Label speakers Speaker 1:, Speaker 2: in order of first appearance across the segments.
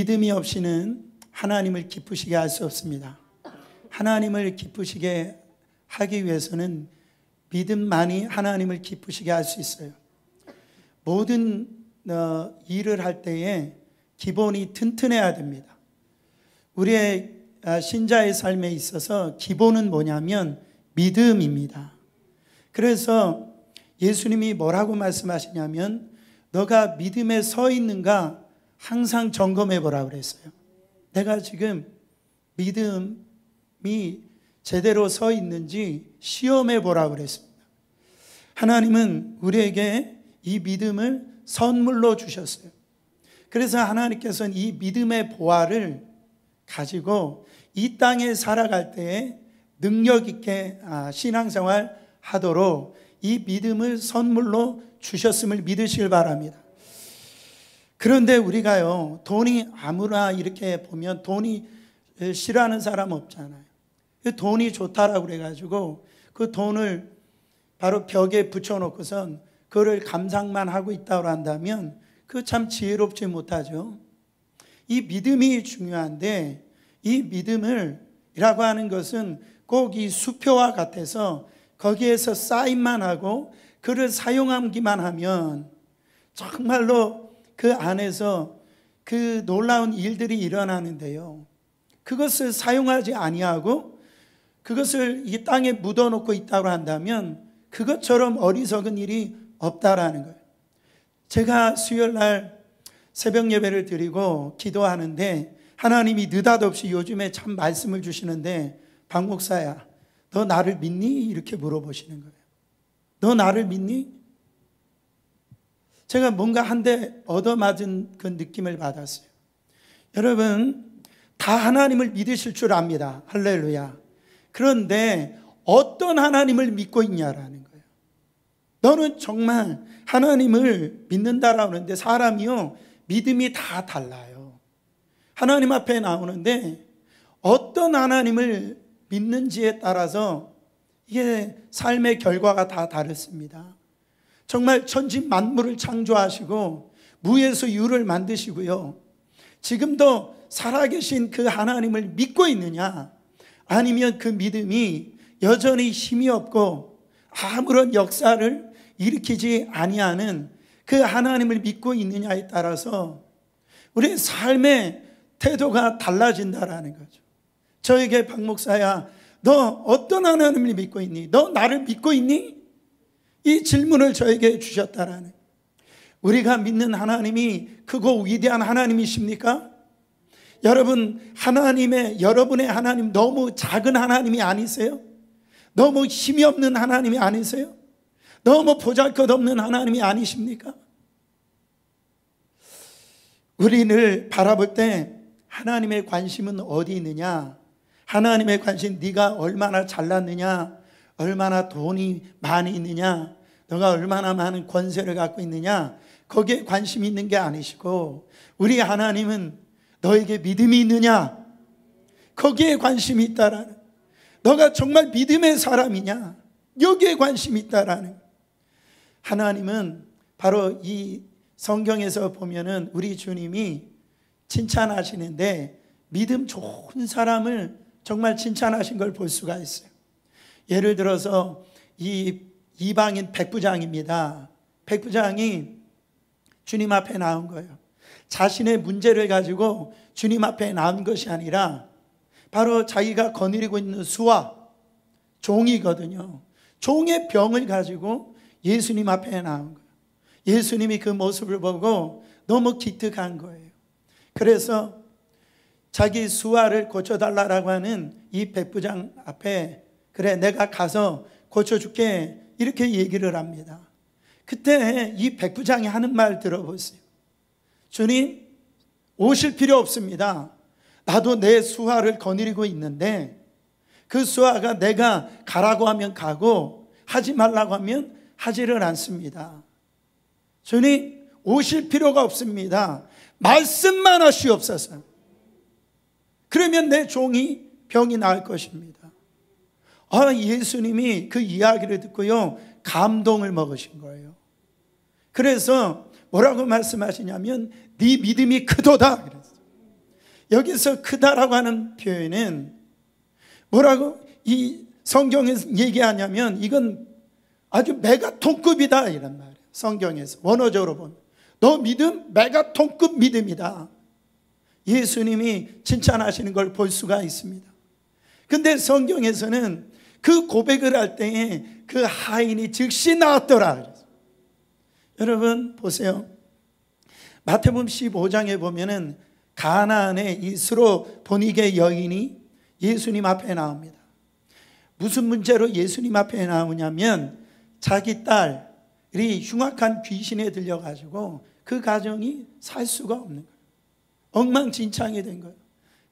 Speaker 1: 믿음이 없이는 하나님을 기쁘시게 할 수 없습니다. 하나님을 기쁘시게 하기 위해서는 믿음만이 하나님을 기쁘시게 할 수 있어요. 모든 어, 일을 할 때에 기본이 튼튼해야 됩니다. 우리의 아, 신자의 삶에 있어서 기본은 뭐냐면 믿음입니다. 그래서 예수님이 뭐라고 말씀하시냐면 너가 믿음에 서 있는가 항상 점검해 보라 그랬어요. 내가 지금 믿음이 제대로 서 있는지 시험해 보라 그랬습니다. 하나님은 우리에게 이 믿음을 선물로 주셨어요. 그래서 하나님께서는 이 믿음의 보화를 가지고 이 땅에 살아갈 때에 능력 있게 아, 신앙생활 하도록 이 믿음을 선물로 주셨음을 믿으시길 바랍니다. 그런데 우리가요, 돈이 아무나 이렇게 보면 돈이 싫어하는 사람 없잖아요. 돈이 좋다라고 그래가지고 그 돈을 바로 벽에 붙여놓고선 그거를 감상만 하고 있다고 한다면 그 참 지혜롭지 못하죠. 이 믿음이 중요한데 이 믿음을 이라고 하는 것은 꼭 이 수표와 같아서 거기에서 사인만 하고 그를 사용하기만 하면 정말로 그 안에서 그 놀라운 일들이 일어나는데요. 그것을 사용하지 아니하고 그것을 이 땅에 묻어놓고 있다고 한다면 그것처럼 어리석은 일이 없다라는 거예요. 제가 수요일 날 새벽 예배를 드리고 기도하는데 하나님이 느닷없이 요즘에 참 말씀을 주시는데 박 목사야, 너 나를 믿니? 이렇게 물어보시는 거예요. 너 나를 믿니? 제가 뭔가 한 대 얻어맞은 그 느낌을 받았어요. 여러분, 다 하나님을 믿으실 줄 압니다. 할렐루야. 그런데 어떤 하나님을 믿고 있냐라는 거예요. 너는 정말 하나님을 믿는다라고 하는데 사람이요, 믿음이 다 달라요. 하나님 앞에 나오는데 어떤 하나님을 믿는지에 따라서 이게 삶의 결과가 다 다릅니다. 정말 천지 만물을 창조하시고 무에서 유를 만드시고요. 지금도 살아계신 그 하나님을 믿고 있느냐? 아니면 그 믿음이 여전히 힘이 없고 아무런 역사를 일으키지 아니하는 그 하나님을 믿고 있느냐에 따라서 우리의 삶의 태도가 달라진다라는 거죠. 저에게 박 목사야, 너 어떤 하나님을 믿고 있니? 너 나를 믿고 있니? 이 질문을 저에게 주셨다라는. 우리가 믿는 하나님이 크고 위대한 하나님이십니까? 여러분, 하나님의, 여러분의 하나님 너무 작은 하나님이 아니세요? 너무 힘이 없는 하나님이 아니세요? 너무 보잘 것 없는 하나님이 아니십니까? 우리를 바라볼 때 하나님의 관심은 어디 있느냐? 하나님의 관심 네가 얼마나 잘났느냐? 얼마나 돈이 많이 있느냐? 너가 얼마나 많은 권세를 갖고 있느냐? 거기에 관심이 있는 게 아니시고 우리 하나님은 너에게 믿음이 있느냐? 거기에 관심이 있다라는 너가 정말 믿음의 사람이냐? 여기에 관심이 있다라는 하나님은 바로 이 성경에서 보면은 우리 주님이 칭찬하시는데 믿음 좋은 사람을 정말 칭찬하신 걸 볼 수가 있어요. 예를 들어서 이 이방인 백부장입니다. 백부장이 주님 앞에 나온 거예요. 자신의 문제를 가지고 주님 앞에 나온 것이 아니라 바로 자기가 거느리고 있는 수와 종이거든요. 종의 병을 가지고 예수님 앞에 나온 거예요. 예수님이 그 모습을 보고 너무 기특한 거예요. 그래서 자기 수화를 고쳐달라고 하는 이 백부장 앞에 그래 내가 가서 고쳐줄게 이렇게 얘기를 합니다. 그때 이 백부장이 하는 말 들어보세요. 주님 오실 필요 없습니다. 나도 내 수화를 거느리고 있는데 그 수화가 내가 가라고 하면 가고 하지 말라고 하면 하지를 않습니다. 주님 오실 필요가 없습니다. 말씀만 하시옵소서. 그러면 내 종이 병이 나을 것입니다. 아, 예수님이 그 이야기를 듣고요, 감동을 먹으신 거예요. 그래서 뭐라고 말씀하시냐면, 네 믿음이 크도다. 그랬어요. 여기서 크다라고 하는 표현은 뭐라고 이 성경에서 얘기하냐면 이건 아주 메가톤급이다 이런 말이에요. 성경에서 원어적으로 보면 너 믿음 메가톤급 믿음이다. 예수님이 칭찬하시는 걸 볼 수가 있습니다. 근데 성경에서는 그 고백을 할 때에 그 하인이 즉시 나왔더라. 여러분 보세요. 마태복음 15장에 보면은 가나안의 이 스로 보니게 여인이 예수님 앞에 나옵니다. 무슨 문제로 예수님 앞에 나오냐면 자기 딸이 흉악한 귀신에 들려가지고 그 가정이 살 수가 없는 거예요. 엉망진창이 된 거예요.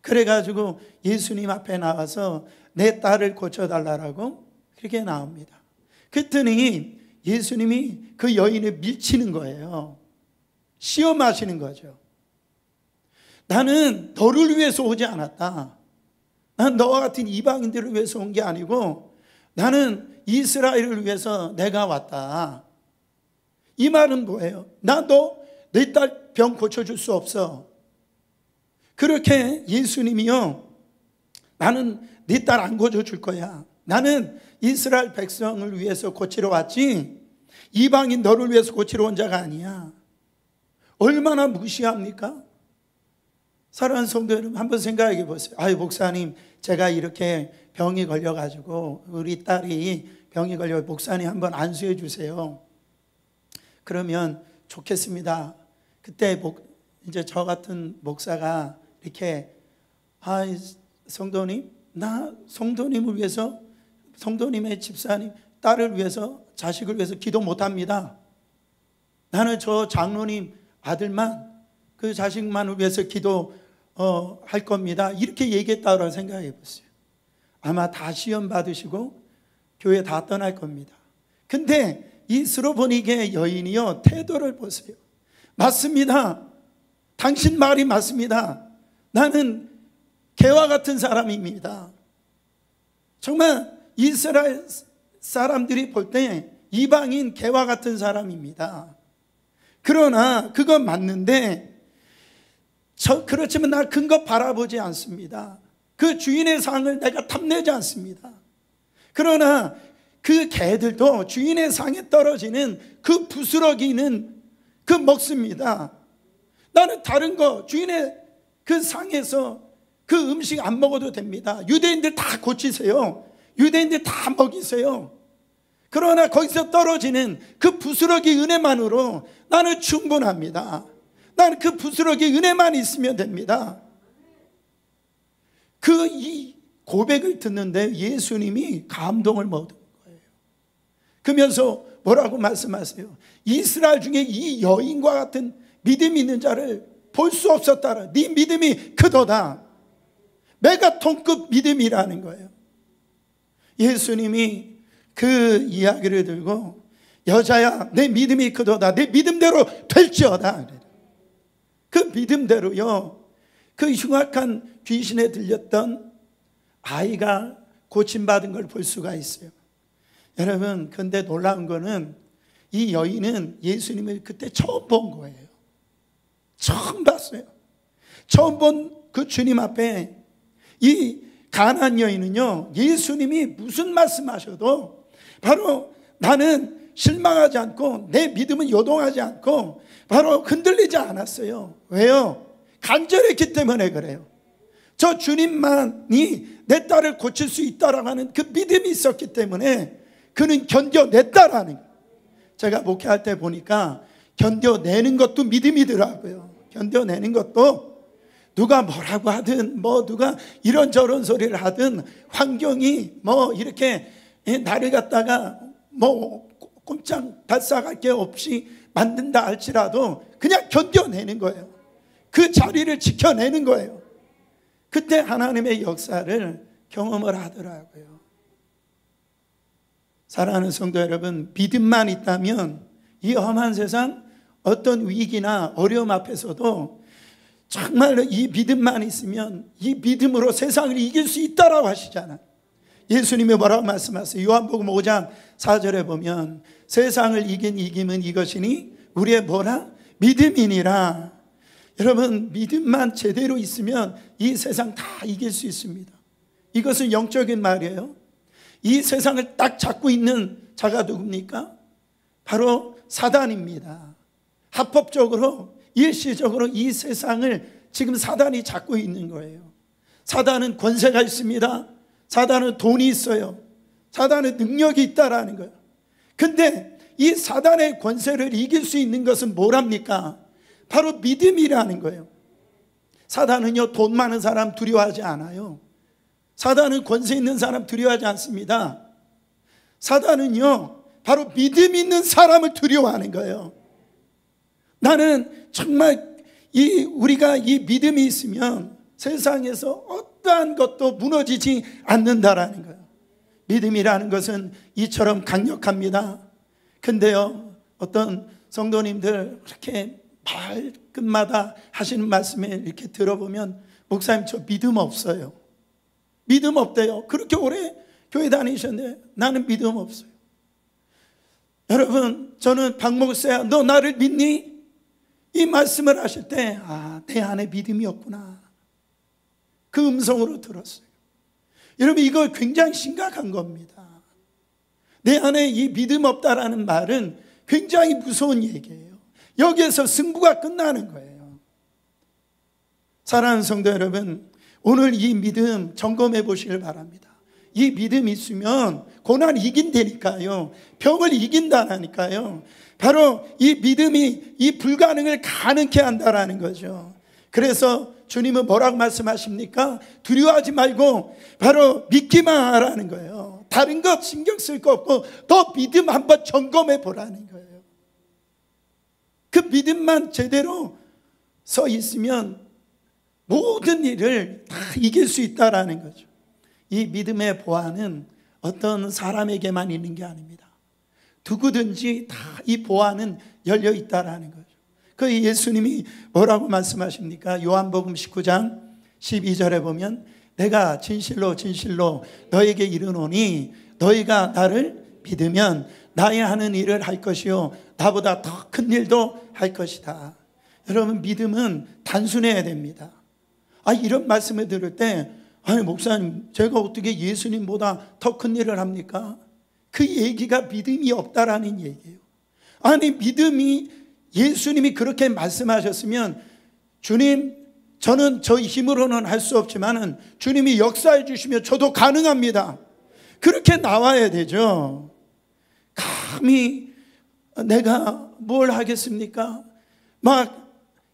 Speaker 1: 그래가지고 예수님 앞에 나와서 내 딸을 고쳐달라고 그렇게 나옵니다. 그랬더니 예수님이 그 여인을 밀치는 거예요. 시험하시는 거죠. 나는 너를 위해서 오지 않았다. 난 너와 같은 이방인들을 위해서 온 게 아니고 나는 이스라엘을 위해서 내가 왔다. 이 말은 뭐예요? 나도 내 딸 병 고쳐줄 수 없어. 그렇게 예수님이요. 나는 네 딸 안 고쳐줄 거야. 나는 이스라엘 백성을 위해서 고치러 왔지. 이방인 너를 위해서 고치러 온 자가 아니야. 얼마나 무시합니까? 사랑하는 성도 여러분, 한번 생각해 보세요. 아유, 목사님, 제가 이렇게 병이 걸려가지고, 우리 딸이 병이 걸려 목사님 한번 안수해 주세요. 그러면 좋겠습니다. 그때 목, 이제 저 같은 목사가 이렇게, 아, 성도님, 나 성도님을 위해서, 성도님의 집사님, 딸을 위해서, 자식을 위해서 기도 못 합니다. 나는 저 장로님 아들만, 그 자식만을 위해서 기도 어, 할 겁니다. 이렇게 얘기했다고 생각해 보세요. 아마 다 시험 받으시고 교회 다 떠날 겁니다. 근데 이 스로보니게 여인이요, 태도를 보세요. 맞습니다. 당신 말이 맞습니다. 나는 개와 같은 사람입니다. 정말 이스라엘 사람들이 볼 때 이방인 개와 같은 사람입니다. 그러나 그건 맞는데 저, 그렇지만 나 근거 바라보지 않습니다. 그 주인의 상을 내가 탐내지 않습니다. 그러나 그 개들도 주인의 상에 떨어지는 그 부스러기는 그 먹습니다. 나는 다른 거 주인의 그 상에서 그 음식 안 먹어도 됩니다. 유대인들 다 고치세요. 유대인들 다 먹이세요. 그러나 거기서 떨어지는 그 부스러기 은혜만으로 나는 충분합니다. 나는 그 부스러기 은혜만 있으면 됩니다. 그 이 고백을 듣는데 예수님이 감동을 얻은 거예요. 그러면서 뭐라고 말씀하세요? 이스라엘 중에 이 여인과 같은 믿음 있는 자를 볼 수 없었다라. 네 믿음이 크도다. 메가톤급 믿음이라는 거예요. 예수님이 그 이야기를 들고 여자야 내 믿음이 크도다. 내 믿음대로 될지어다. 그 믿음대로요. 그 흉악한 귀신에 들렸던 아이가 고침받은 걸 볼 수가 있어요. 여러분, 근데 놀라운 거는 이 여인은 예수님을 그때 처음 본 거예요. 처음 봤어요. 처음 본 그 주님 앞에 이 가난 여인은요, 예수님이 무슨 말씀하셔도 바로 나는 실망하지 않고 내 믿음은 요동하지 않고 바로 흔들리지 않았어요. 왜요? 간절했기 때문에 그래요. 저 주님만이 내 딸을 고칠 수 있다라고 하는 그 믿음이 있었기 때문에 그는 견뎌냈다라는. 제가 목회할 때 보니까 견뎌내는 것도 믿음이더라고요. 견뎌내는 것도 누가 뭐라고 하든 뭐 누가 이런저런 소리를 하든 환경이 뭐 이렇게 나를 갖다가 뭐 꼼짝 발사할 게 없이 만든다 할지라도 그냥 견뎌내는 거예요. 그 자리를 지켜내는 거예요. 그때 하나님의 역사를 경험을 하더라고요. 사랑하는 성도 여러분, 믿음만 있다면 이 험한 세상 어떤 위기나 어려움 앞에서도 정말 이 믿음만 있으면 이 믿음으로 세상을 이길 수 있다라고 하시잖아요. 예수님이 뭐라고 말씀하세요? 요한복음 5장 4절에 보면 세상을 이긴 이김은 이것이니 우리의 뭐라? 믿음이니라. 여러분 믿음만 제대로 있으면 이 세상 다 이길 수 있습니다. 이것은 영적인 말이에요. 이 세상을 딱 잡고 있는 자가 누굽니까? 바로 사단입니다. 합법적으로 일시적으로 이 세상을 지금 사단이 잡고 있는 거예요. 사단은 권세가 있습니다. 사단은 돈이 있어요. 사단은 능력이 있다라는 거예요. 근데 이 사단의 권세를 이길 수 있는 것은 뭐랍니까? 바로 믿음이라는 거예요. 사단은요, 돈 많은 사람 두려워하지 않아요. 사단은 권세 있는 사람 두려워하지 않습니다. 사단은요, 바로 믿음 있는 사람을 두려워하는 거예요. 나는 정말 이 우리가 이 믿음이 있으면 세상에서 어떠한 것도 무너지지 않는다라는 거예요. 믿음이라는 것은 이처럼 강력합니다. 근데요, 어떤 성도님들 그렇게 말 끝마다 하시는 말씀에 이렇게 들어보면 목사님 저 믿음 없어요. 믿음 없대요. 그렇게 오래 교회 다니셨는데 나는 믿음 없어요. 여러분, 저는 박 목사야, 너 나를 믿니? 이 말씀을 하실 때, 아, 내 안에 믿음이 없구나. 그 음성으로 들었어요. 여러분, 이거 굉장히 심각한 겁니다. 내 안에 이 믿음 없다라는 말은 굉장히 무서운 얘기예요. 여기에서 승부가 끝나는 거예요. 사랑하는 성도 여러분, 오늘 이 믿음 점검해 보시길 바랍니다. 이 믿음이 있으면 고난 이긴다니까요. 병을 이긴다니까요. 바로 이 믿음이 이 불가능을 가능케 한다라는 거죠. 그래서 주님은 뭐라고 말씀하십니까? 두려워하지 말고 바로 믿기만 하라는 거예요. 다른 것 신경 쓸 거 없고 너 믿음 한번 점검해 보라는 거예요. 그 믿음만 제대로 서 있으면 모든 일을 다 이길 수 있다라는 거죠. 이 믿음의 보안은 어떤 사람에게만 있는 게 아닙니다. 누구든지 다 이 보안은 열려 있다라는 거죠. 그 예수님이 뭐라고 말씀하십니까? 요한복음 19장 12절에 보면 내가 진실로 진실로 너에게 이르노니 너희가 나를 믿으면 나의 하는 일을 할 것이요 나보다 더 큰 일도 할 것이다. 여러분 믿음은 단순해야 됩니다. 아 이런 말씀을 들을 때 아니 목사님 제가 어떻게 예수님보다 더 큰 일을 합니까? 그 얘기가 믿음이 없다라는 얘기예요. 아니 믿음이 예수님이 그렇게 말씀하셨으면 주님 저는 저희 힘으로는 할 수 없지만은 주님이 역사해 주시면 저도 가능합니다. 그렇게 나와야 되죠. 감히 내가 뭘 하겠습니까? 막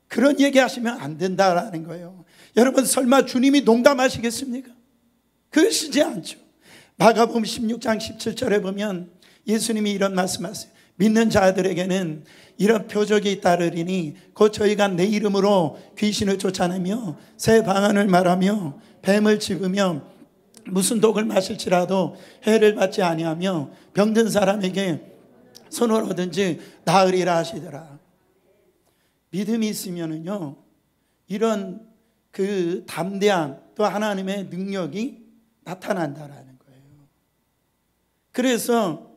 Speaker 1: 그런 얘기 하시면 안 된다라는 거예요. 여러분 설마 주님이 농담하시겠습니까? 그러시지 않죠. 마가복음 16장 17절에 보면 예수님이 이런 말씀하세요. 믿는 자들에게는 이런 표적이 따르리니 곧 저희가 내 이름으로 귀신을 쫓아내며 새 방언을 말하며 뱀을 집으며 무슨 독을 마실지라도 해를 받지 아니하며 병든 사람에게 손을 얻든지 나으리라 하시더라. 믿음이 있으면은요 이런 그 담대함 또 하나님의 능력이 나타난다라는 거예요. 그래서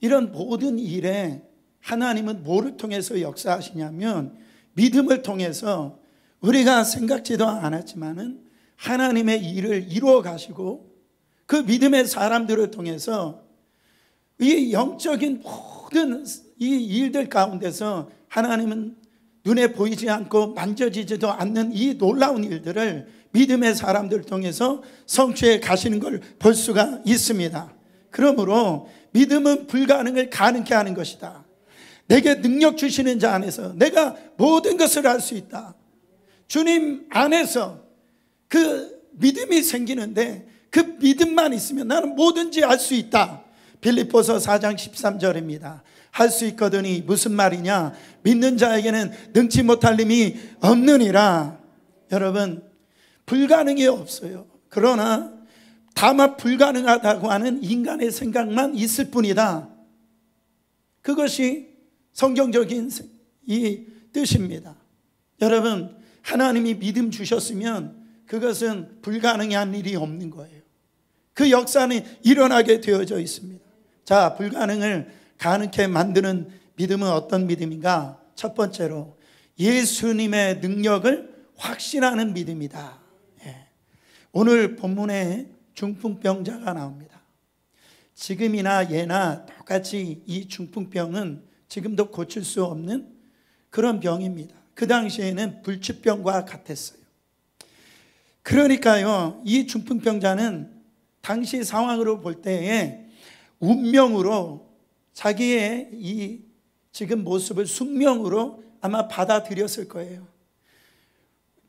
Speaker 1: 이런 모든 일에 하나님은 뭐를 통해서 역사하시냐면 믿음을 통해서 우리가 생각지도 않았지만은 하나님의 일을 이루어 가시고 그 믿음의 사람들을 통해서 이 영적인 모든 이 일들 가운데서 하나님은 눈에 보이지 않고 만져지지도 않는 이 놀라운 일들을 믿음의 사람들 통해서 성취해 가시는 걸 볼 수가 있습니다. 그러므로 믿음은 불가능을 가능케 하는 것이다. 내게 능력 주시는 자 안에서 내가 모든 것을 할 수 있다. 주님 안에서 그 믿음이 생기는데 그 믿음만 있으면 나는 뭐든지 할 수 있다. 빌립보서 4장 13절입니다. 할 수 있거든이 무슨 말이냐? 믿는 자에게는 능치 못할 힘이 없느니라. 여러분, 불가능이 없어요. 그러나 다만 불가능하다고 하는 인간의 생각만 있을 뿐이다. 그것이 성경적인 이 뜻입니다. 여러분, 하나님이 믿음 주셨으면 그것은 불가능한 일이 없는 거예요. 그 역사는 일어나게 되어져 있습니다. 자, 불가능을 가능케 만드는 믿음은 어떤 믿음인가? 첫 번째로 예수님의 능력을 확신하는 믿음이다. 예. 오늘 본문에 중풍병자가 나옵니다. 지금이나 예나 똑같이 이 중풍병은 지금도 고칠 수 없는 그런 병입니다. 그 당시에는 불치병과 같았어요. 그러니까요, 이 중풍병자는 당시 상황으로 볼 때에 운명으로 자기의 이 지금 모습을 숙명으로 아마 받아들였을 거예요.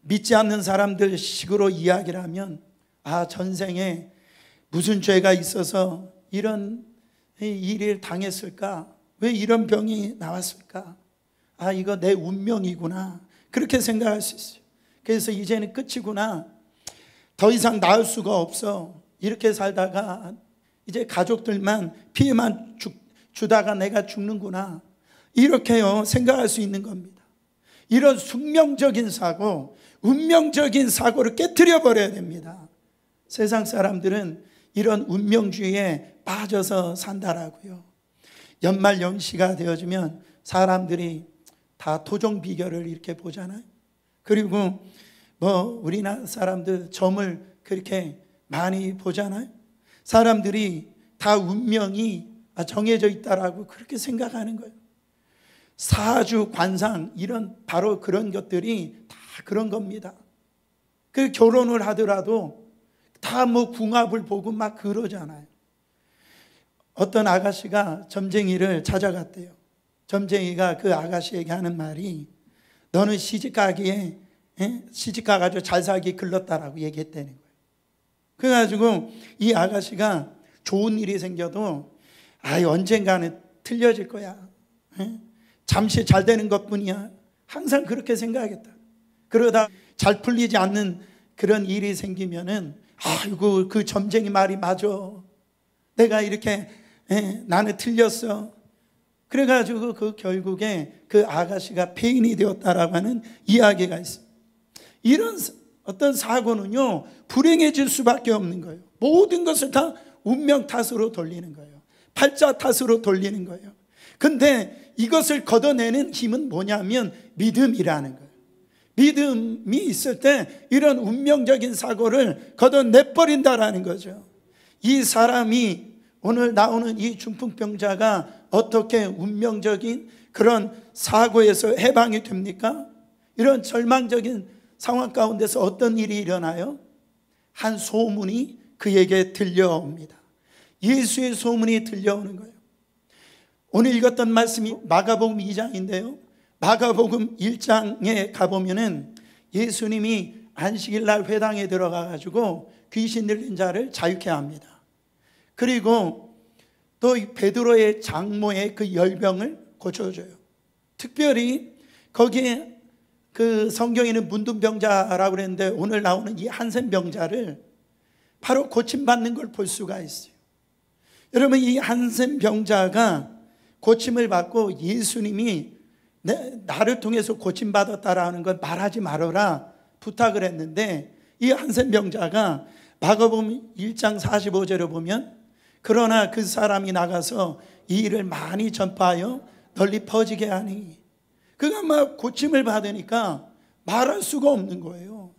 Speaker 1: 믿지 않는 사람들 식으로 이야기를 하면, 아, 전생에 무슨 죄가 있어서 이런 일을 당했을까? 왜 이런 병이 나왔을까? 아, 이거 내 운명이구나. 그렇게 생각할 수 있어요. 그래서 이제는 끝이구나. 더 이상 나을 수가 없어. 이렇게 살다가 이제 가족들만 피해만 주, 주다가 내가 죽는구나. 이렇게요, 생각할 수 있는 겁니다. 이런 숙명적인 사고, 운명적인 사고를 깨뜨려 버려야 됩니다. 세상 사람들은 이런 운명주의에 빠져서 산다라고요. 연말 연시가 되어지면 사람들이 다 토종 비결을 이렇게 보잖아요. 그리고 뭐 우리나라 사람들 점을 그렇게 많이 보잖아요. 사람들이 다 운명이 정해져 있다라고 그렇게 생각하는 거예요. 사주, 관상 이런 바로 그런 것들이 다 그런 겁니다. 그 결혼을 하더라도 다 뭐 궁합을 보고 막 그러잖아요. 어떤 아가씨가 점쟁이를 찾아갔대요. 점쟁이가 그 아가씨에게 하는 말이 너는 시집가기에 시집가가지고 잘 살기 글렀다라고 얘기했다는 거예요. 그래가지고 이 아가씨가 좋은 일이 생겨도 아 언젠가는 틀려질 거야. 에? 잠시 잘 되는 것 뿐이야. 항상 그렇게 생각하겠다. 그러다 잘 풀리지 않는 그런 일이 생기면은 아이고 그 점쟁이 말이 맞아. 내가 이렇게 에, 나는 틀렸어. 그래가지고 그 결국에 그 아가씨가 폐인이 되었다라고 하는 이야기가 있습니다. 이런 어떤 사고는요, 불행해질 수밖에 없는 거예요. 모든 것을 다 운명 탓으로 돌리는 거예요. 팔자 탓으로 돌리는 거예요. 근데 이것을 걷어내는 힘은 뭐냐면 믿음이라는 거예요. 믿음이 있을 때 이런 운명적인 사고를 걷어내버린다라는 거죠. 이 사람이 오늘 나오는 이 중풍병자가 어떻게 운명적인 그런 사고에서 해방이 됩니까? 이런 절망적인 상황 가운데서 어떤 일이 일어나요? 한 소문이 그에게 들려옵니다. 예수의 소문이 들려오는 거예요. 오늘 읽었던 말씀이 마가복음 2장인데요. 마가복음 1장에 가보면은 예수님이 안식일 날 회당에 들어가 가지고 귀신 들린 자를 자유케 합니다. 그리고 또 베드로의 장모의 그 열병을 고쳐줘요. 특별히 거기에 그 성경에는 문둥병자라고 그랬는데 오늘 나오는 이 한센병자를 바로 고침받는 걸 볼 수가 있어요. 여러분 이 한센병자가 고침을 받고 예수님이 나를 통해서 고침받았다라는 걸 말하지 말아라 부탁을 했는데 이 한센 병자가 마가복음 1장 45절을 보면 그러나 그 사람이 나가서 이 일을 많이 전파하여 널리 퍼지게 하니 그가 막 고침을 받으니까 말할 수가 없는 거예요.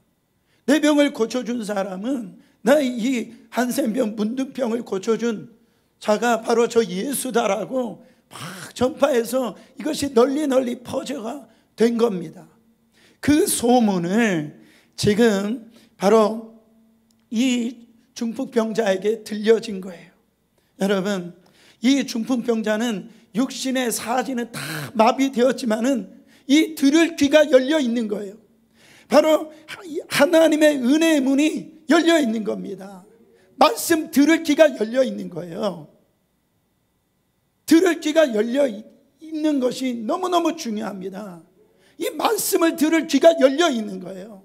Speaker 1: 내 병을 고쳐준 사람은 나 이 한센병 문둥병을 고쳐준 자가 바로 저 예수다라고 막 전파해서 이것이 널리 널리 퍼져가 된 겁니다. 그 소문을 지금 바로 이 중풍병자에게 들려진 거예요. 여러분, 이 중풍병자는 육신의 사지는 다 마비되었지만은 이 들을 귀가 열려 있는 거예요. 바로 하나님의 은혜의 문이 열려 있는 겁니다. 말씀 들을 귀가 열려 있는 거예요. 들을 귀가 열려 있는 것이 너무너무 중요합니다. 이 말씀을 들을 귀가 열려 있는 거예요.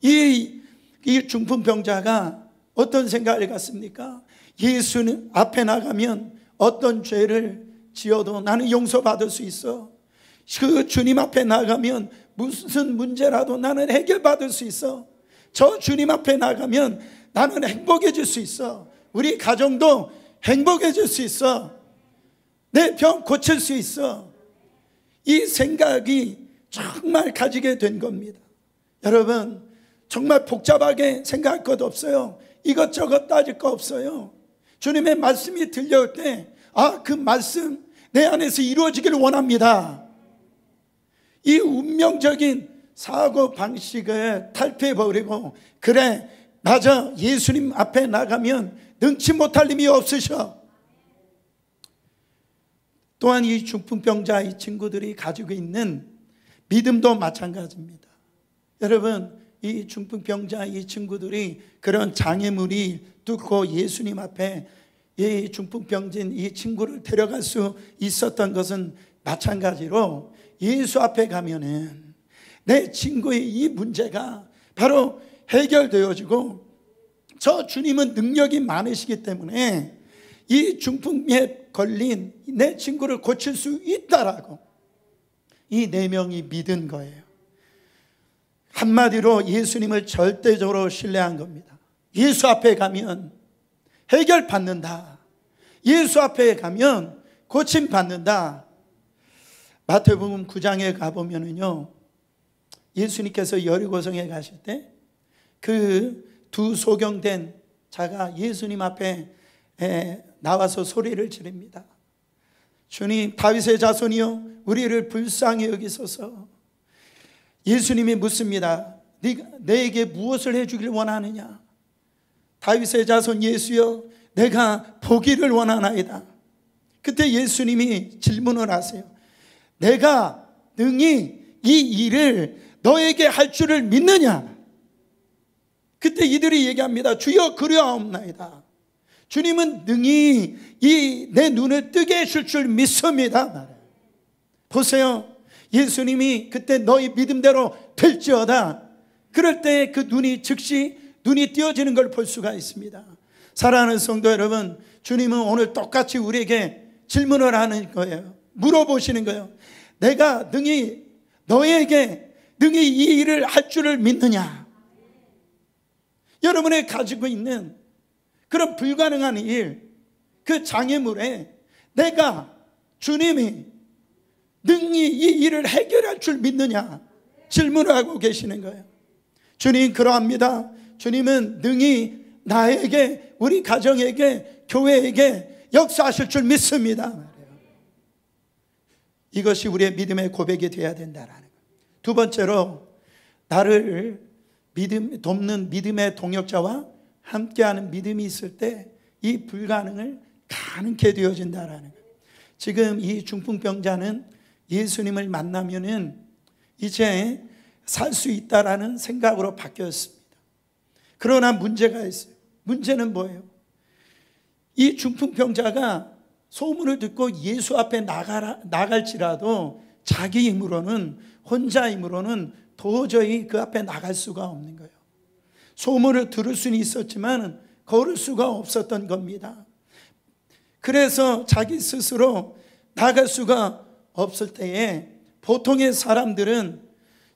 Speaker 1: 이, 이 중풍병자가 어떤 생각을 갖습니까? 예수는 앞에 나가면 어떤 죄를 지어도 나는 용서받을 수 있어. 그 주님 앞에 나가면 무슨 문제라도 나는 해결받을 수 있어. 저 주님 앞에 나가면 나는 행복해질 수 있어. 우리 가정도 행복해질 수 있어. 내 병 고칠 수 있어. 이 생각이 정말 가지게 된 겁니다. 여러분, 정말 복잡하게 생각할 것 없어요. 이것저것 따질 거 없어요. 주님의 말씀이 들려올 때, 아, 그 말씀 내 안에서 이루어지기를 원합니다. 이 운명적인 사고 방식을 탈피해버리고, 그래, 맞아. 예수님 앞에 나가면 능치 못할 힘이 없으셔. 또한 이 중풍병자 이 친구들이 가지고 있는 믿음도 마찬가지입니다. 여러분, 이 중풍병자 이 친구들이 그런 장애물이 뚫고 예수님 앞에 이 중풍병진 이 친구를 데려갈 수 있었던 것은 마찬가지로 예수 앞에 가면은 내 친구의 이 문제가 바로 해결되어지고 저 주님은 능력이 많으시기 때문에 이 중풍에 걸린 내 친구를 고칠 수 있다라고 이 네 명이 믿은 거예요. 한마디로 예수님을 절대적으로 신뢰한 겁니다. 예수 앞에 가면 해결 받는다. 예수 앞에 가면 고침 받는다. 마태복음 9장에 가보면은요. 예수님께서 여리고성에 가실 때 그 두 소경된 자가 예수님 앞에 나와서 소리를 지릅니다. 주님, 다윗의 자손이여, 우리를 불쌍히 여기소서. 예수님이 묻습니다. 네가 내게 무엇을 해주길 원하느냐? 다윗의 자손 예수여, 내가 보기를 원하나이다. 그때 예수님이 질문을 하세요. 내가 능히 이 일을 너에게 할 줄을 믿느냐? 그때 이들이 얘기합니다. 주여 그려옵나이다. 주님은 능히 이 내 눈을 뜨게 해줄 줄 믿습니다. 보세요. 예수님이 그때 너희 믿음대로 될지어다. 그럴 때 그 눈이 즉시 눈이 띄어지는 걸 볼 수가 있습니다. 사랑하는 성도 여러분, 주님은 오늘 똑같이 우리에게 질문을 하는 거예요. 물어보시는 거예요. 내가 능히 너에게 능히 이 일을 할 줄을 믿느냐? 여러분이 가지고 있는 그런 불가능한 일, 그 장애물에 내가 주님이 능히 이 일을 해결할 줄 믿느냐? 질문을 하고 계시는 거예요. 주님, 그러합니다. 주님은 능히 나에게, 우리 가정에게, 교회에게 역사하실 줄 믿습니다. 이것이 우리의 믿음의 고백이 되어야 된다라는 거예요. 두 번째로, 나를 믿음, 돕는 믿음의 동역자와 함께하는 믿음이 있을 때 이 불가능을 가능케 되어진다라는 거예요. 지금 이 중풍병자는 예수님을 만나면은 이제 살 수 있다라는 생각으로 바뀌었습니다. 그러나 문제가 있어요. 문제는 뭐예요? 이 중풍병자가 소문을 듣고 예수 앞에 나가라, 나갈지라도 자기 힘으로는 혼자 힘으로는 도저히 그 앞에 나갈 수가 없는 거예요. 소문을 들을 수는 있었지만 걸을 수가 없었던 겁니다. 그래서 자기 스스로 나갈 수가 없을 때에 보통의 사람들은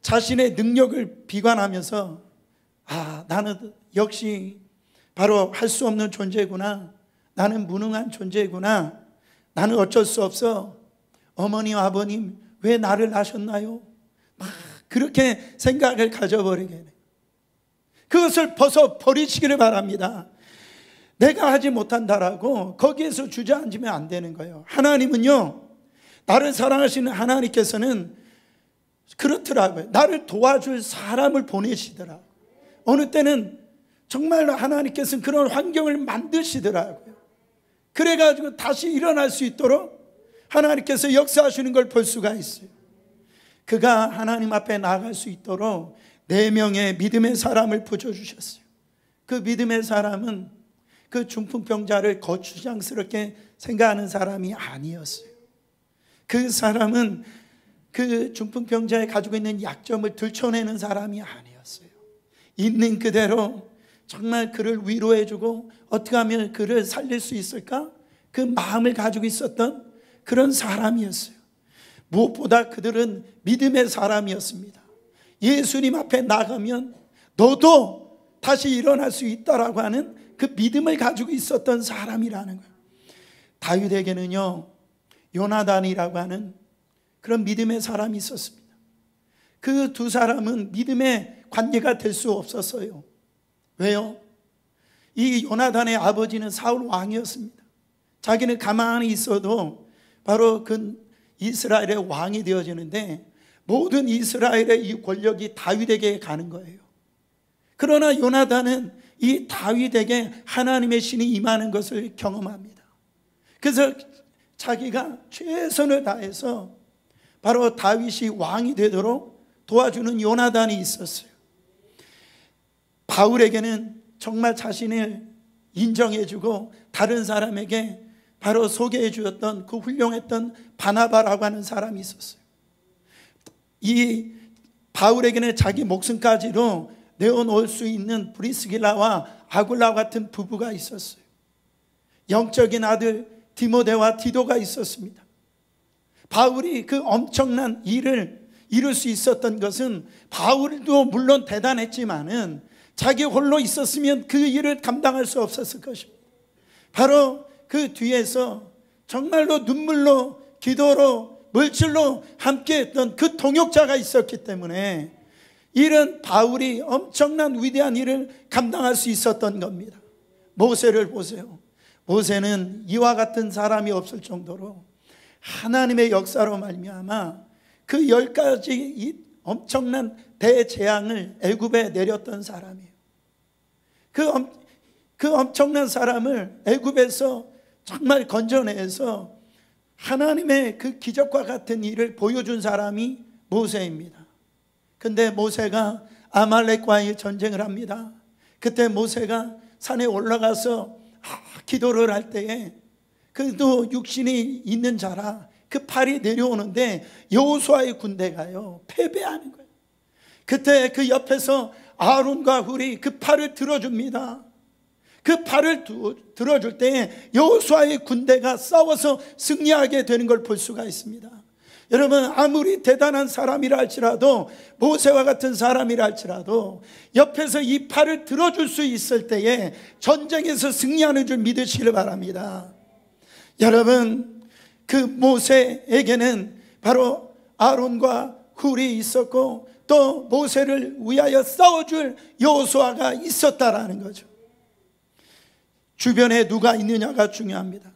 Speaker 1: 자신의 능력을 비관하면서 아, 나는 역시 바로 할 수 없는 존재구나. 나는 무능한 존재구나. 나는 어쩔 수 없어. 어머니, 아버님, 왜 나를 낳으셨나요? 막 그렇게 생각을 가져버리게 돼. 그것을 벗어 버리시기를 바랍니다. 내가 하지 못한다라고 거기에서 주저앉으면 안 되는 거예요. 하나님은요, 나를 사랑하시는 하나님께서는 그렇더라고요. 나를 도와줄 사람을 보내시더라. 어느 때는 정말로 하나님께서는 그런 환경을 만드시더라고요. 그래가지고 다시 일어날 수 있도록 하나님께서 역사하시는 걸 볼 수가 있어요. 그가 하나님 앞에 나갈 수 있도록 네 명의 믿음의 사람을 붙여주셨어요. 그 믿음의 사람은 그 중풍병자를 거추장스럽게 생각하는 사람이 아니었어요. 그 사람은 그 중풍병자에 가지고 있는 약점을 들춰내는 사람이 아니었어요. 있는 그대로 정말 그를 위로해주고 어떻게 하면 그를 살릴 수 있을까? 그 마음을 가지고 있었던 그런 사람이었어요. 무엇보다 그들은 믿음의 사람이었습니다. 예수님 앞에 나가면 너도 다시 일어날 수 있다라고 하는 그 믿음을 가지고 있었던 사람이라는 거예요. 다윗에게는요, 요나단이라고 하는 그런 믿음의 사람이 있었습니다. 그 두 사람은 믿음의 관계가 될 수 없었어요. 왜요? 이 요나단의 아버지는 사울 왕이었습니다. 자기는 가만히 있어도 바로 그 이스라엘의 왕이 되어지는데 모든 이스라엘의 이 권력이 다윗에게 가는 거예요. 그러나 요나단은 이 다윗에게 하나님의 신이 임하는 것을 경험합니다. 그래서 자기가 최선을 다해서 바로 다윗이 왕이 되도록 도와주는 요나단이 있었어요. 바울에게는 정말 자신을 인정해주고 다른 사람에게 바로 소개해 주었던 그 훌륭했던 바나바라고 하는 사람이 있었어요. 이 바울에게는 자기 목숨까지로 내어놓을 수 있는 브리스길라와 아굴라 같은 부부가 있었어요. 영적인 아들 디모데와 디도가 있었습니다. 바울이 그 엄청난 일을 이룰 수 있었던 것은 바울도 물론 대단했지만은 자기 홀로 있었으면 그 일을 감당할 수 없었을 것입니다. 바로 그 뒤에서 정말로 눈물로 기도로 물질로 함께 했던 그 동역자가 있었기 때문에 이런 바울이 엄청난 위대한 일을 감당할 수 있었던 겁니다. 모세를 보세요. 모세는 이와 같은 사람이 없을 정도로 하나님의 역사로 말미암아 그 열 가지 엄청난 대재앙을 애굽에 내렸던 사람이에요. 그, 엄, 그 엄청난 사람을 애굽에서 정말 건져내서 하나님의 그 기적과 같은 일을 보여준 사람이 모세입니다. 근데 모세가 아말렉과의 전쟁을 합니다. 그때 모세가 산에 올라가서 기도를 할 때에 그래도 육신이 있는 자라 그 팔이 내려오는데 여호수아의 군대가요 패배하는 거예요. 그때 그 옆에서 아론과 훌이 그 팔을 들어줍니다. 그 팔을 들어줄 때 여호수아의 군대가 싸워서 승리하게 되는 걸 볼 수가 있습니다. 여러분 아무리 대단한 사람이라 할지라도 모세와 같은 사람이라 할지라도 옆에서 이 팔을 들어줄 수 있을 때에 전쟁에서 승리하는 줄 믿으시길 바랍니다. 여러분 그 모세에게는 바로 아론과 훌이 있었고 또 모세를 위하여 싸워줄 여호수아가 있었다라는 거죠. 주변에 누가 있느냐가 중요합니다.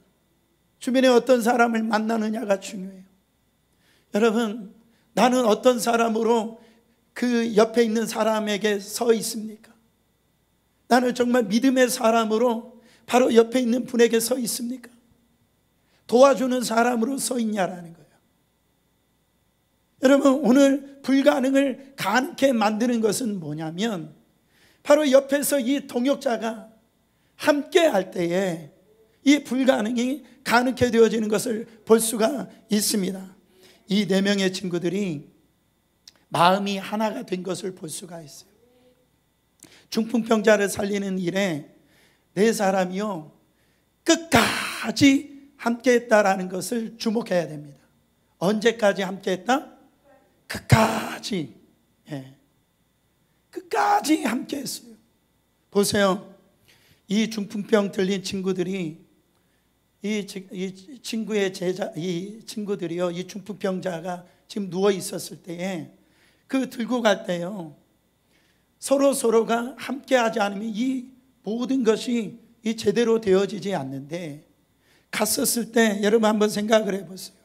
Speaker 1: 주변에 어떤 사람을 만나느냐가 중요해요. 여러분, 나는 어떤 사람으로 그 옆에 있는 사람에게 서 있습니까? 나는 정말 믿음의 사람으로 바로 옆에 있는 분에게 서 있습니까? 도와주는 사람으로 서 있냐라는 거예요. 여러분, 오늘 불가능을 가능케 만드는 것은 뭐냐면, 바로 옆에서 이 동역자가 함께 할 때에 이 불가능이 가능케 되어지는 것을 볼 수가 있습니다. 이 네 명의 친구들이 마음이 하나가 된 것을 볼 수가 있어요. 중풍병자를 살리는 일에 네 사람이요 끝까지 함께했다라는 것을 주목해야 됩니다. 언제까지 함께했다? 끝까지. 예. 끝까지 함께했어요. 보세요. 이 중풍병 들린 친구들이 이, 이 친구의 제자, 이 친구들이요, 이 중풍병자가 지금 누워 있었을 때에 그 들고 갈 때요, 서로 서로가 함께 하지 않으면 이 모든 것이 이 제대로 되어지지 않는데, 갔었을 때 여러분 한번 생각을 해보세요.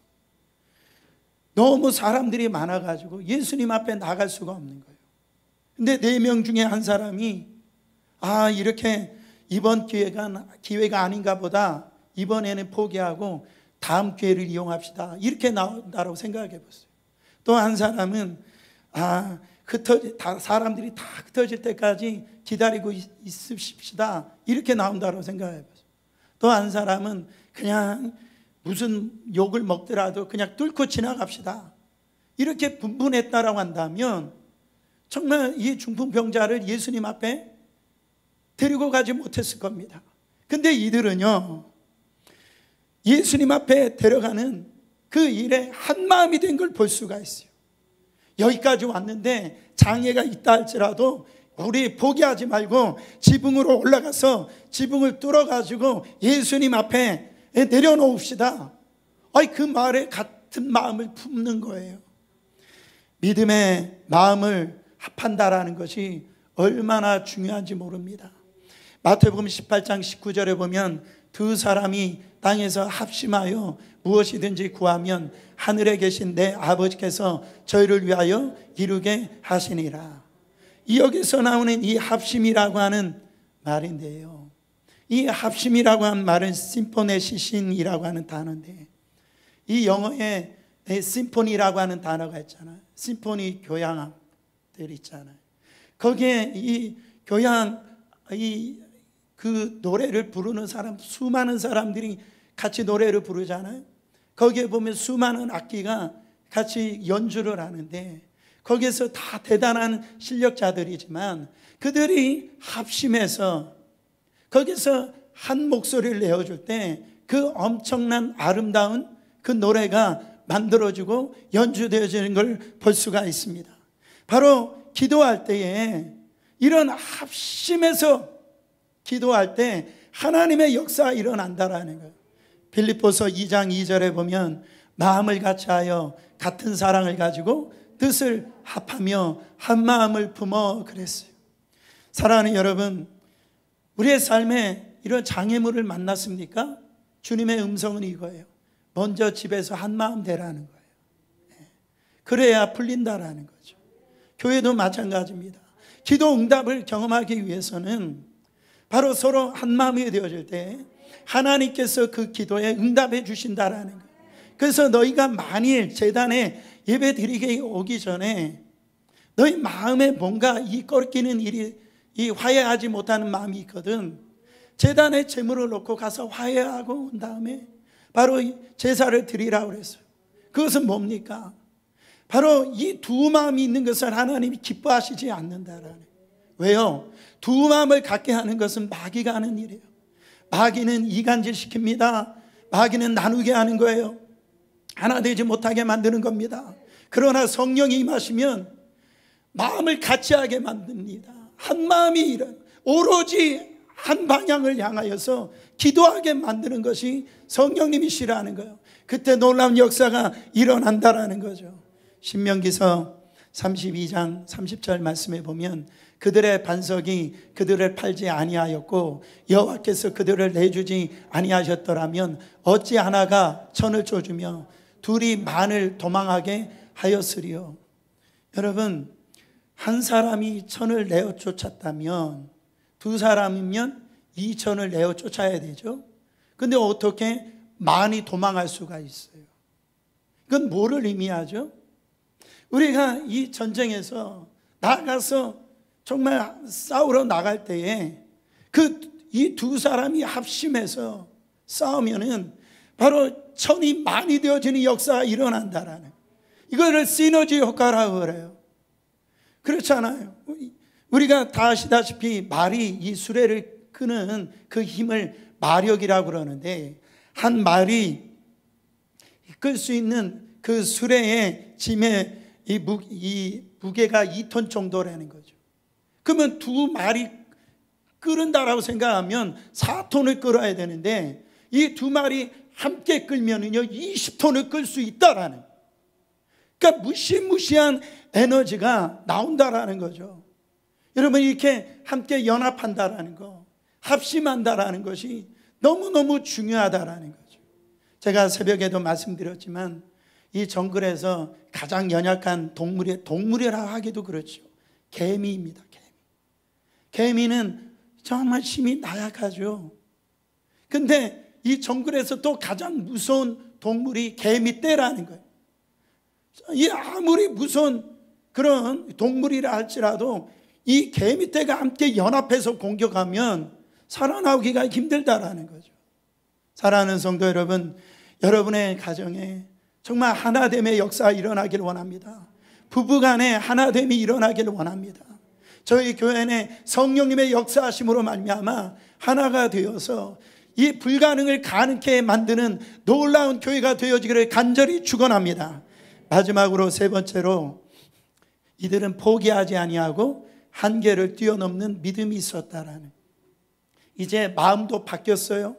Speaker 1: 너무 사람들이 많아가지고 예수님 앞에 나갈 수가 없는 거예요. 근데 네 명 중에 한 사람이, 아, 이렇게 이번 기회가, 기회가 아닌가 보다 이번에는 포기하고 다음 기회를 이용합시다. 이렇게 나온다고 생각해 보세요. 또 한 사람은 아, 흩어지, 다, 사람들이 다 흩어질 때까지 기다리고 있, 있읍시다. 이렇게 나온다고 생각해 보세요. 또 한 사람은 그냥 무슨 욕을 먹더라도 그냥 뚫고 지나갑시다. 이렇게 분분했다라고 한다면 정말 이 중풍병자를 예수님 앞에 데리고 가지 못했을 겁니다. 근데 이들은요, 예수님 앞에 데려가는 그 일에 한 마음이 된 걸 볼 수가 있어요. 여기까지 왔는데 장애가 있다 할지라도 우리 포기하지 말고 지붕으로 올라가서 지붕을 뚫어가지고 예수님 앞에 내려놓읍시다. 아이, 그 말에 같은 마음을 품는 거예요. 믿음의 마음을 합한다라는 것이 얼마나 중요한지 모릅니다. 마태복음 18장 19절에 보면 두 사람이 땅에서 합심하여 무엇이든지 구하면 하늘에 계신 내 아버지께서 저희를 위하여 이루게 하시니라. 이 여기서 나오는 이 합심이라고 하는 말인데요. 이 합심이라고 하는 말은 심포네시신이라고 하는 단어인데 이 영어에 심포니라고 하는 단어가 있잖아요. 심포니 교향들 있잖아요. 거기에 이 교향 이 그 노래를 부르는 사람 수많은 사람들이 같이 노래를 부르잖아요. 거기에 보면 수많은 악기가 같이 연주를 하는데 거기에서 다 대단한 실력자들이지만 그들이 합심해서 거기서 한 목소리를 내어줄 때 그 엄청난 아름다운 그 노래가 만들어지고 연주되어지는 걸 볼 수가 있습니다. 바로 기도할 때에 이런 합심해서 기도할 때 하나님의 역사가 일어난다라는 거예요. 빌립보서 2장 2절에 보면 마음을 같이하여 같은 사랑을 가지고 뜻을 합하며 한 마음을 품어 그랬어요. 사랑하는 여러분, 우리의 삶에 이런 장애물을 만났습니까? 주님의 음성은 이거예요. 먼저 집에서 한 마음 되라는 거예요. 네. 그래야 풀린다라는 거죠. 교회도 마찬가지입니다. 기도 응답을 경험하기 위해서는 바로 서로 한 마음이 되어질 때 하나님께서 그 기도에 응답해 주신다라는 거예요. 그래서 너희가 만일 재단에 예배 드리게 오기 전에 너희 마음에 뭔가 이 꺾이는 일이 이 화해하지 못하는 마음이 있거든. 재단에 재물을 놓고 가서 화해하고 온 다음에 바로 제사를 드리라고 그랬어요. 그것은 뭡니까? 바로 이 두 마음이 있는 것을 하나님이 기뻐하시지 않는다라는. 왜요? 두 마음을 갖게 하는 것은 마귀가 하는 일이에요. 마귀는 이간질 시킵니다. 마귀는 나누게 하는 거예요. 하나 되지 못하게 만드는 겁니다. 그러나 성령이 임하시면 마음을 같이 하게 만듭니다. 한 마음이 이런 오로지 한 방향을 향하여서 기도하게 만드는 것이 성령님이시라는 거예요. 그때 놀라운 역사가 일어난다라는 거죠. 신명기서 32장 30절 말씀에 보면 그들의 반석이 그들을 팔지 아니하였고 여호와께서 그들을 내주지 아니하셨더라면 어찌 하나가 천을 쪼주며 둘이 만을 도망하게 하였으리요. 여러분 한 사람이 천을 내어 쫓았다면 두 사람이면 이천을 내어 쫓아야 되죠. 근데 어떻게 만이 도망할 수가 있어요? 그건 뭐를 의미하죠? 우리가 이 전쟁에서 나가서 정말 싸우러 나갈 때에 그 이 두 사람이 합심해서 싸우면은 바로 천이 많이 되어지는 역사가 일어난다라는 이거를 시너지 효과라고 그래요. 그렇잖아요. 우리가 다 아시다시피 말이 이 수레를 끄는 그 힘을 마력이라고 그러는데 한 말이 끌 수 있는 그 수레의 짐의 이, 무, 이 무게가 2톤 정도라는 거죠. 그러면 두 말이 끓는다라고 생각하면 4톤을 끌어야 되는데 이두 말이 함께 끌면은요 20톤을 끌 수 있다라는. 그러니까 무시무시한 에너지가 나온다라는 거죠. 여러분 이렇게 함께 연합한다라는 거, 합심한다라는 것이 너무너무 중요하다라는 거죠. 제가 새벽에도 말씀드렸지만 이 정글에서 가장 연약한 동물이 동물이라 하기도 그렇죠. 개미입니다. 개미. 개미는 정말 힘이 나약하죠. 근데 이 정글에서 또 가장 무서운 동물이 개미떼라는 거예요. 이 아무리 무서운 그런 동물이라 할지라도 이 개미떼가 함께 연합해서 공격하면 살아나오기가 힘들다라는 거죠. 사랑하는 성도 여러분, 여러분의 가정에 정말 하나됨의 역사가 일어나길 원합니다. 부부간에 하나됨이 일어나길 원합니다. 저희 교회는 성령님의 역사하심으로 말미암아 하나가 되어서 이 불가능을 가능케 만드는 놀라운 교회가 되어지기를 간절히 축원합니다. 마지막으로 세 번째로 이들은 포기하지 아니하고 한계를 뛰어넘는 믿음이 있었다라는. 이제 마음도 바뀌었어요.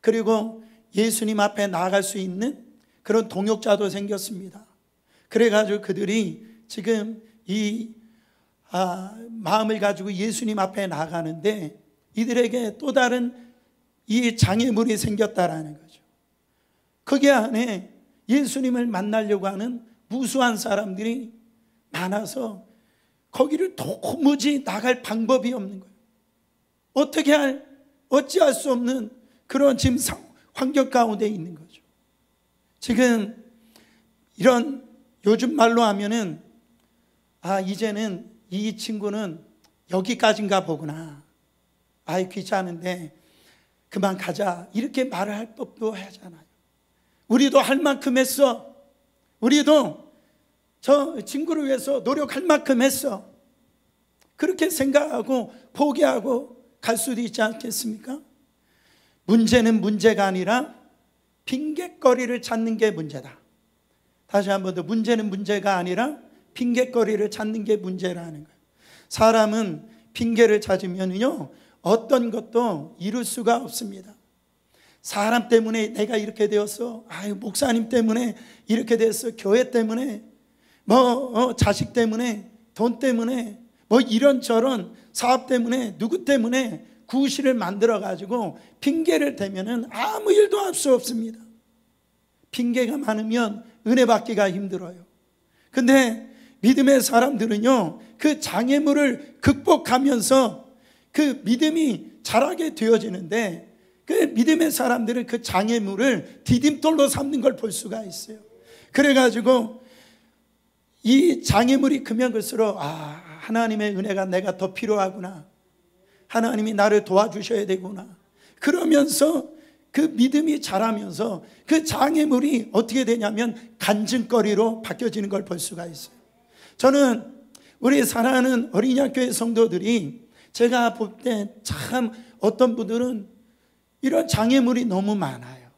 Speaker 1: 그리고 예수님 앞에 나아갈 수 있는 그런 동역자도 생겼습니다. 그래가지고 그들이 지금 이 아, 마음을 가지고 예수님 앞에 나가는데 이들에게 또 다른 이 장애물이 생겼다라는 거죠. 거기 안에 예수님을 만나려고 하는 무수한 사람들이 많아서 거기를 도무지 나갈 방법이 없는 거예요. 어떻게 할, 어찌할 수 없는 그런 지금 환경 가운데 있는 거죠. 지금 이런 요즘 말로 하면은 아, 이제는 이 친구는 여기까지인가 보구나. 아이, 귀찮은데 그만 가자. 이렇게 말을 할 법도 하잖아요. 우리도 할 만큼 했어. 우리도 저 친구를 위해서 노력할 만큼 했어. 그렇게 생각하고 포기하고 갈 수도 있지 않겠습니까? 문제는 문제가 아니라 핑계거리를 찾는 게 문제다. 다시 한 번 더 문제는 문제가 아니라 핑계거리를 찾는 게 문제라는 거예요. 사람은 핑계를 찾으면요 어떤 것도 이룰 수가 없습니다. 사람 때문에 내가 이렇게 되었어. 아유 목사님 때문에 이렇게 됐어. 교회 때문에 뭐 어, 자식 때문에 돈 때문에 뭐 이런저런 사업 때문에 누구 때문에 구실을 만들어 가지고 핑계를 대면은 아무 일도 할 수 없습니다. 핑계가 많으면 은혜 받기가 힘들어요. 근데 믿음의 사람들은요, 그 장애물을 극복하면서 그 믿음이 자라게 되어지는데, 그 믿음의 사람들은 그 장애물을 디딤돌로 삼는 걸 볼 수가 있어요. 그래가지고 이 장애물이 크면 클수록, 아, 하나님의 은혜가 내가 더 필요하구나. 하나님이 나를 도와주셔야 되구나. 그러면서 그 믿음이 자라면서 그 장애물이 어떻게 되냐면 간증거리로 바뀌어지는 걸 볼 수가 있어요. 저는 우리 사랑하는 어린이학교의 성도들이 제가 볼 때 참 어떤 분들은 이런 장애물이 너무 많아요.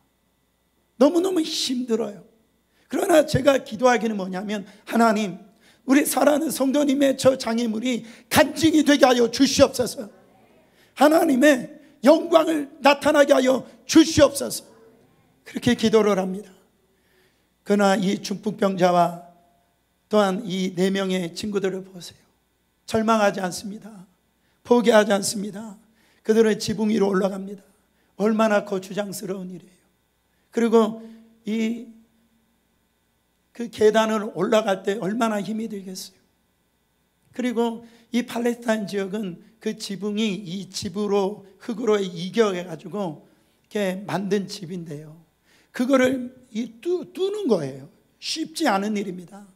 Speaker 1: 너무너무 힘들어요. 그러나 제가 기도하기는 뭐냐면 하나님, 우리 사랑하는 성도님의 저 장애물이 간증이 되게 하여 주시옵소서. 하나님의 영광을 나타나게 하여 주시옵소서. 그렇게 기도를 합니다. 그러나 이 중풍병자와 또한 이 네 명의 친구들을 보세요. 절망하지 않습니다. 포기하지 않습니다. 그들은 지붕 위로 올라갑니다. 얼마나 거추장스러운 일이에요. 그리고 이 그 계단을 올라갈 때 얼마나 힘이 들겠어요. 그리고 이 팔레스타인 지역은 그 지붕이 이 집으로 흙으로 이겨해 가지고 이렇게 만든 집인데요. 그거를 뚜, 뚫는 거예요. 쉽지 않은 일입니다.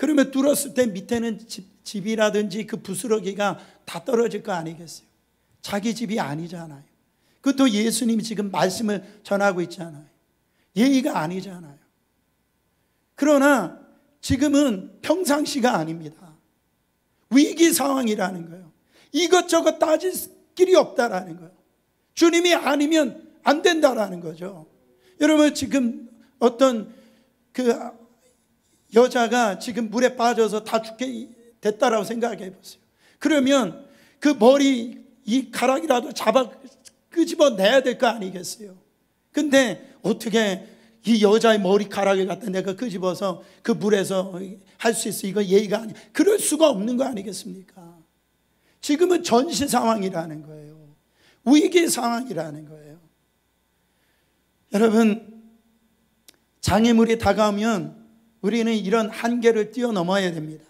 Speaker 1: 그러면 뚫었을 때 밑에는 집, 집이라든지 그 부스러기가 다 떨어질 거 아니겠어요? 자기 집이 아니잖아요. 그것도 예수님이 지금 말씀을 전하고 있잖아요. 예의가 아니잖아요. 그러나 지금은 평상시가 아닙니다. 위기 상황이라는 거예요. 이것저것 따질 길이 없다라는 거예요. 주님이 아니면 안 된다라는 거죠. 여러분 지금 어떤 그 여자가 지금 물에 빠져서 다 죽게 됐다라고 생각해 보세요. 그러면 그 머리 이 가락이라도 잡아 끄집어 내야 될 거 아니겠어요? 근데 어떻게 이 여자의 머리카락을 갖다 내가 끄집어서 그 물에서 할 수 있어. 이거 예의가 아니. 그럴 수가 없는 거 아니겠습니까? 지금은 전시 상황이라는 거예요. 위기 상황이라는 거예요. 여러분, 장애물이 다가오면 우리는 이런 한계를 뛰어넘어야 됩니다.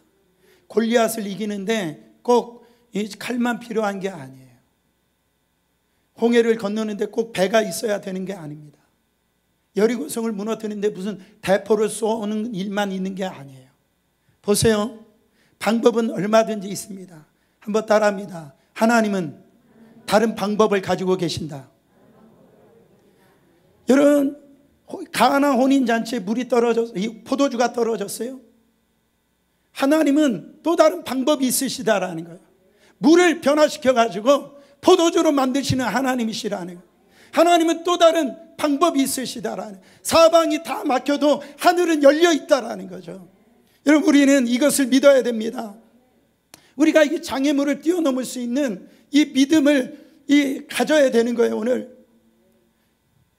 Speaker 1: 골리앗을 이기는데 꼭이 칼만 필요한 게 아니에요. 홍해를 건너는데 꼭 배가 있어야 되는 게 아닙니다. 여리고성을 무너뜨리는데 무슨 대포를 쏘는 일만 있는 게 아니에요. 보세요. 방법은 얼마든지 있습니다. 한번 따라합니다. 하나님은 다른 방법을 가지고 계신다. 여러분, 가나 혼인 잔치에 물이 떨어졌, 포도주가 떨어졌어요. 하나님은 또 다른 방법이 있으시다라는 거예요. 물을 변화시켜 가지고 포도주로 만드시는 하나님이시라는 거예요. 하나님은 또 다른 방법이 있으시다라는 사방이 다 막혀도 하늘은 열려 있다라는 거죠. 여러분 우리는 이것을 믿어야 됩니다. 우리가 이 장애물을 뛰어넘을 수 있는 이 믿음을 이 가져야 되는 거예요, 오늘.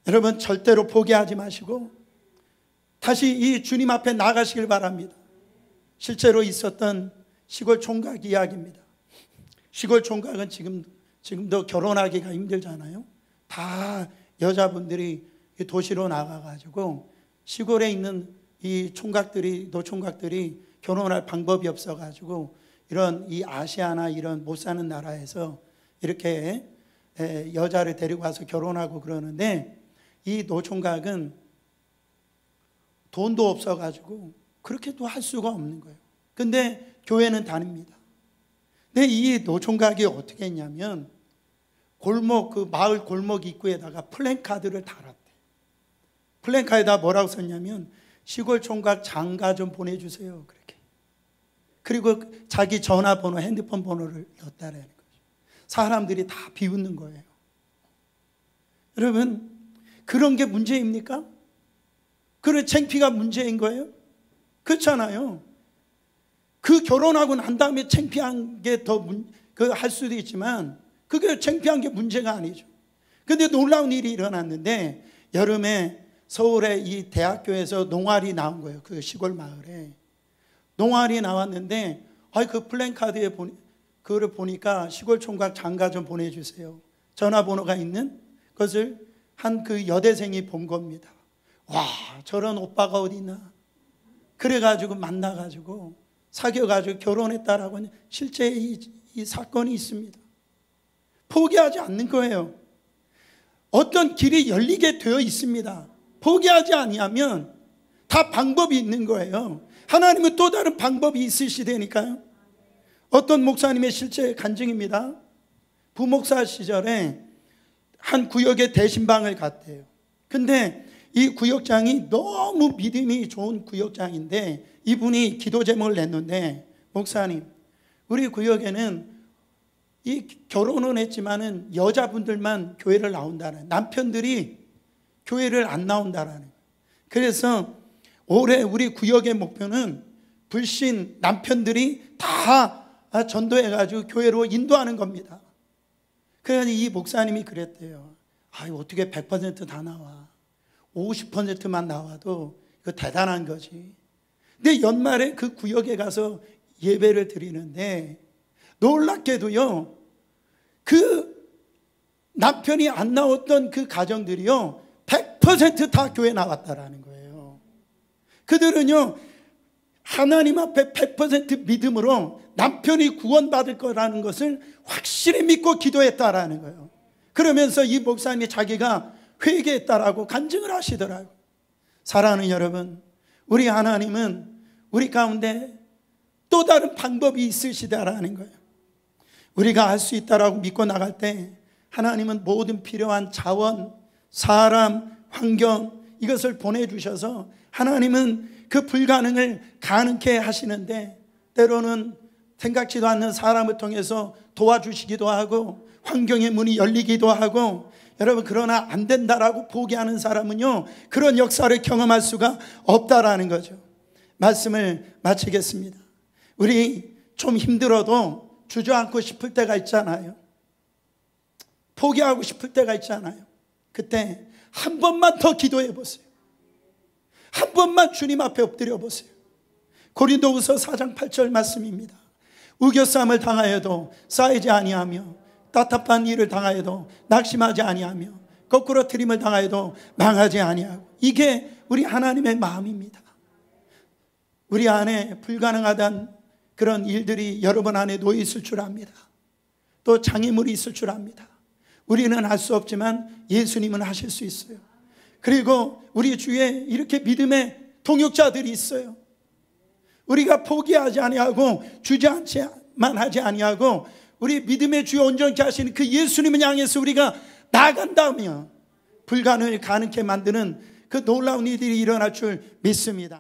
Speaker 1: 여러분 절대로 포기하지 마시고 다시 이 주님 앞에 나가시길 바랍니다. 실제로 있었던 시골 총각 이야기입니다. 시골 총각은 지금 지금도 결혼하기가 힘들잖아요. 다 여자분들이 도시로 나가가지고 시골에 있는 이 총각들이 노총각들이 결혼할 방법이 없어가지고 이런 이 아시아나 이런 못 사는 나라에서 이렇게 여자를 데리고 와서 결혼하고 그러는데 이 노총각은 돈도 없어가지고 그렇게도 할 수가 없는 거예요. 근데 교회는 다닙니다. 근데 이 노총각이 어떻게 했냐면 골목 그 마을 골목 입구에다가 플랜카드를 달았대. 플랜카드에다 뭐라고 썼냐면 시골 총각 장가 좀 보내주세요. 그렇게. 그리고 자기 전화번호, 핸드폰 번호를 넣었다라는 거죠. 사람들이 다 비웃는 거예요. 여러분, 그런 게 문제입니까? 그런 창피가 문제인 거예요? 그렇잖아요. 그 결혼하고 난 다음에 창피한 게 더 그 할 수도 있지만 그게 창피한 게 문제가 아니죠. 근데 놀라운 일이 일어났는데 여름에 서울의 이 대학교에서 농활이 나온 거예요. 그 시골 마을에. 농활이 나왔는데 아이 그 플랜카드에 보니 그거를 보니까 시골 총각 장가 좀 보내 주세요. 전화번호가 있는 것을 한 그 여대생이 본 겁니다. 와, 저런 오빠가 어디 있나? 그래 가지고 만나 가지고 사귀어 가지고 결혼했다라고 실제 이, 이 사건이 있습니다. 포기하지 않는 거예요. 어떤 길이 열리게 되어 있습니다. 포기하지 아니하면 다 방법이 있는 거예요. 하나님은 또 다른 방법이 있으시다니까요. 어떤 목사님의 실제 간증입니다. 부목사 시절에 한 구역에 대신방을 갔대요. 근데 이 구역장이 너무 믿음이 좋은 구역장인데 이분이 기도 제목을 냈는데 목사님, 우리 구역에는 이 결혼은 했지만은 여자분들만 교회를 나온다는 남편들이 교회를 안 나온다라는 그래서 올해 우리 구역의 목표는 불신 남편들이 다 전도해 가지고 교회로 인도하는 겁니다. 그래서 이 목사님이 그랬대요. 아, 어떻게 100%다 나와. 50%만 나와도 이거 대단한 거지. 근데 연말에 그 구역에 가서 예배를 드리는데 놀랍게도요, 그 남편이 안 나왔던 그 가정들이요, 100%다 교회 나왔다라는 거예요. 그들은요, 하나님 앞에 100% 믿음으로 남편이 구원받을 거라는 것을 확실히 믿고 기도했다라는 거예요. 그러면서 이 목사님이 자기가 회개했다라고 간증을 하시더라고요. 사랑하는 여러분, 우리 하나님은 우리 가운데 또 다른 방법이 있으시다라는 거예요. 우리가 할 수 있다라고 믿고 나갈 때 하나님은 모든 필요한 자원, 사람, 환경 이것을 보내주셔서 하나님은 그 불가능을 가능케 하시는데 때로는 생각지도 않는 사람을 통해서 도와주시기도 하고 환경의 문이 열리기도 하고 여러분 그러나 안 된다라고 포기하는 사람은요 그런 역사를 경험할 수가 없다라는 거죠. 말씀을 마치겠습니다. 우리 좀 힘들어도 주저앉고 싶을 때가 있잖아요. 포기하고 싶을 때가 있잖아요. 그때 한 번만 더 기도해 보세요. 한 번만 주님 앞에 엎드려 보세요. 고린도후서 4장 8절 말씀입니다. 우겨쌈을 당하여도 쌓이지 아니하며 따뜻한 일을 당하여도 낙심하지 아니하며 거꾸로 트림을 당하여도 망하지 아니하고 이게 우리 하나님의 마음입니다. 우리 안에 불가능하단 그런 일들이 여러분 안에 놓여 있을 줄 압니다. 또 장애물이 있을 줄 압니다. 우리는 할 수 없지만 예수님은 하실 수 있어요. 그리고 우리 주위에 이렇게 믿음의 동역자들이 있어요. 우리가 포기하지 아니하고 주저앉지만 하지 아니하고 우리 믿음의 주여 온전케 하시는 그 예수님을 향해서 우리가 나간다면 불가능을 가능케 만드는 그 놀라운 일들이 일어날 줄 믿습니다.